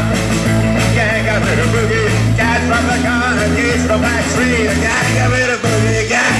up. Gotta get boogie. From the corner, kids from Back Street. Gotta get boogie.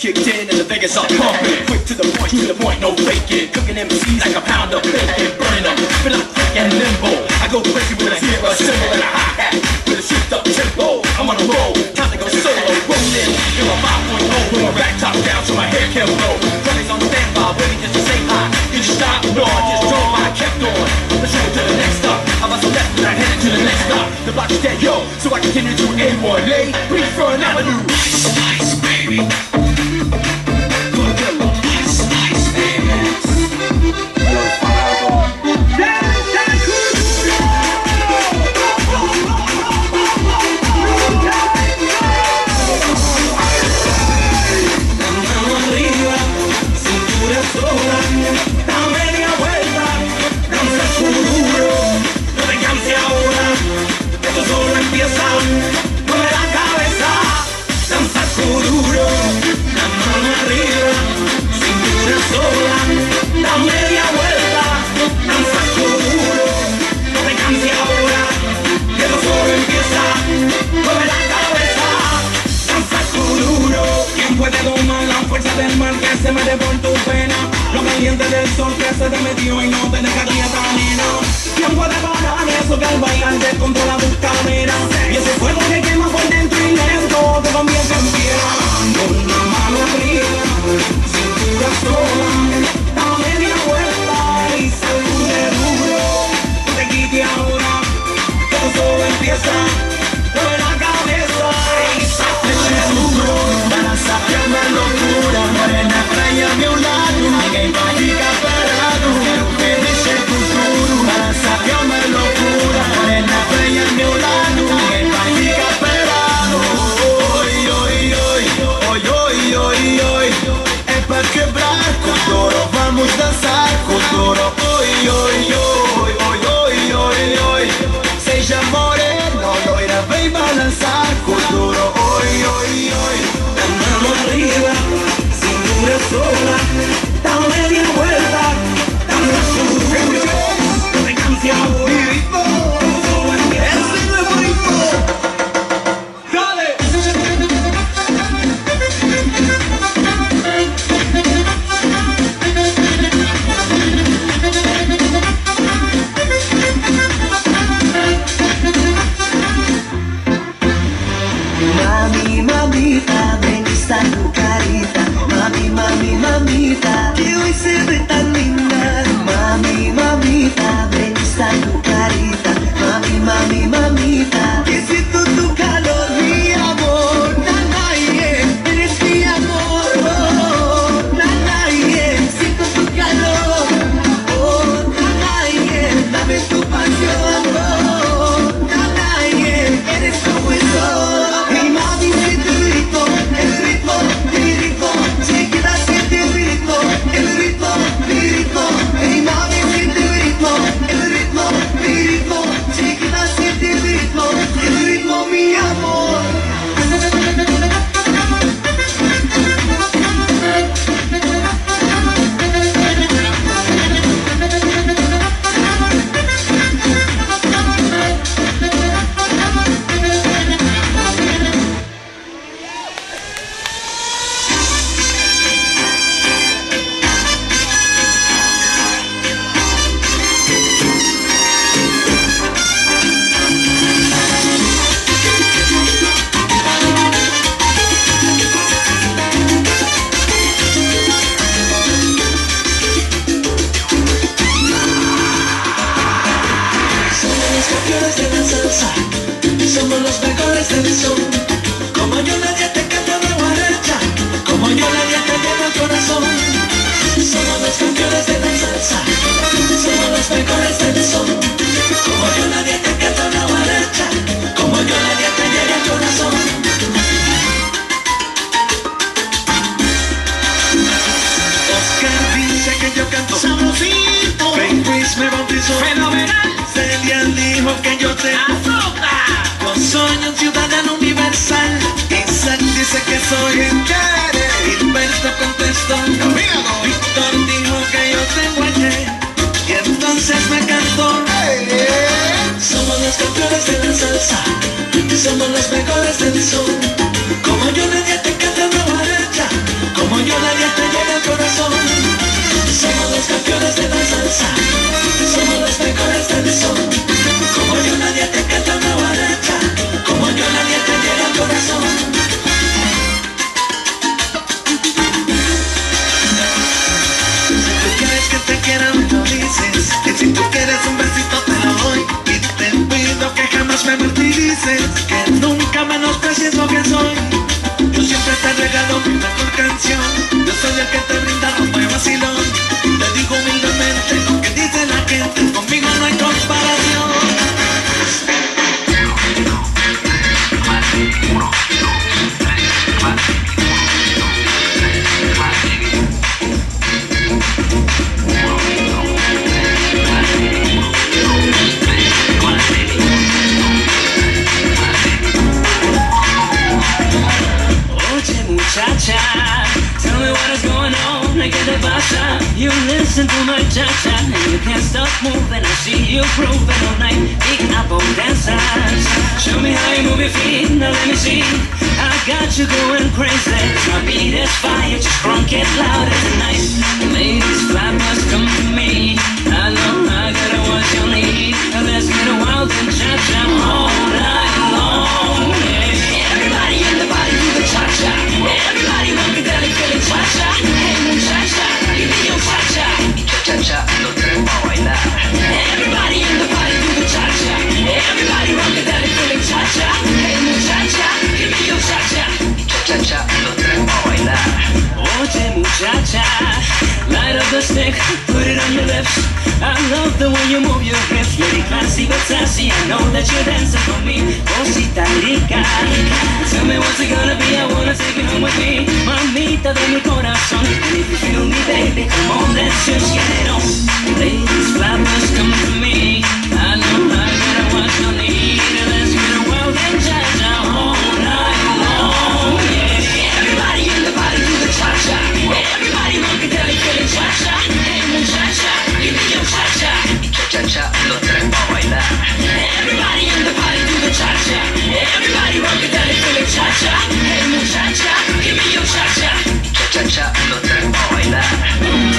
kicked in and the Vegas are pumping. Quick to the point, to the point, no faking. Cooking MCs like a pound of bacon, burning them, feel like freaking limbo. I go crazy when I hear a cymbal and a hi hat with a shift up tempo. I'm on a roll, time to go solo, rolling. Give a 5.0 with my back top down so my hair can blow. Running on standby, waiting just to say hi. Did you stop? No, I just drove, I kept on. Let's go to the next stop. I must have left when I headed to the next stop. The block is dead, yo, so I continue to A1A, beat for an Avenue. Slice, baby. muere por tu pena. Lo caliente del sol que se te metió y no te deja quieta, nena. ¿Quién puede parar eso que al bailar descontrola tus caderas? Y ese fuego que quema por dentro y lento te convierte en piedra Con una mano fría, cintura sola Da media vuelta y sacude duro. No te quite ahora, todo solo empieza. con. Como yo nadie te canta una guaracha, como yo nadie te llega al corazón. Oscar dice que yo canto sabrosito. Ben Luis pues, me bautizó fenomenal. Celia dijo que yo te azota. Yo soy un ciudadano universal. Isaac dice que soy el los campeones de la salsa, y somos los mejores de mi. Como yo nadie te canta, no get loud. gonna be, I wanna take you home with me. Mamita de mi corazón. And if you feel me, baby, come on, let's just get it on. Ladies, flappers, come to me. I know I gotta watch your need. Let's get a world and judge our whole night long. Yeah. Everybody in the body do the cha-cha. Everybody rockadelly, feeling cha-cha. And cha-cha, give me your cha-cha. Cha-cha, los tres pa' bailar. Everybody in the body do the cha-cha. Everybody rockadelly cha-cha, hey muchacha, give me your cha-cha. Cha-cha-cha, no te baila.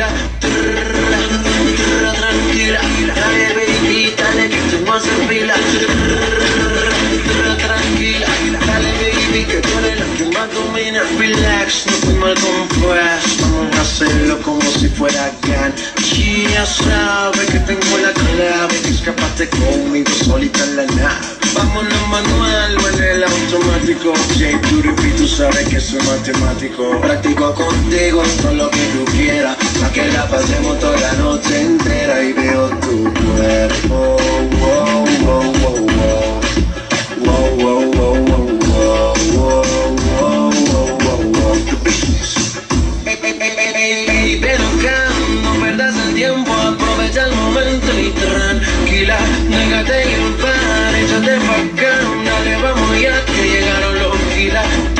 Trrra, trrra, Tranquila, dale baby, dale que tú haces fila. Trrra, trrra, Tranquila, dale baby que tú eres la que más domina. Relax, no fui mal compuesto, vamos a hacerlo como si fuera GAN. Ya sabe que tengo la clave, que escapaste conmigo solita en la nave. Vámonos manual o en el automático J. Purifi, tú sabes que soy matemático Practico contigo todo lo que tú quieras que la pasemos toda la noche entera y veo tu cuerpo. Wow, wow, no el tiempo, aprovecha el momento y tranquila, pan, échate pa' acá, dale, vamos ya, que llegaron los gilas.